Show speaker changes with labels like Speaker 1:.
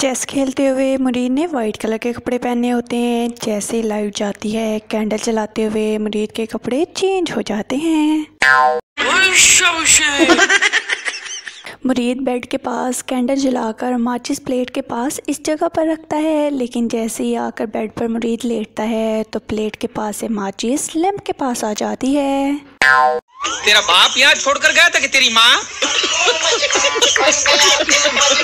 Speaker 1: Chess खेलते हुए मुरीद ने वाइट कलर के कपड़े पहने होते हैं। जैसे लाइट जाती है कैंडल चलाते हुए मुरीद के कपड़े चेंज हो जाते हैं। मुरीद बेड के पास कैंडल जलाकर माचिस प्लेट के पास इस जगह पर रखता है। लेकिन जैसे ही आकर बेड पर मुरीद लेटता है तो प्लेट के पास से माचिस लैंप के पास आ जाती है।
Speaker 2: तेरा बाप यहाँ छोड़कर गया था कि तेरी माँ?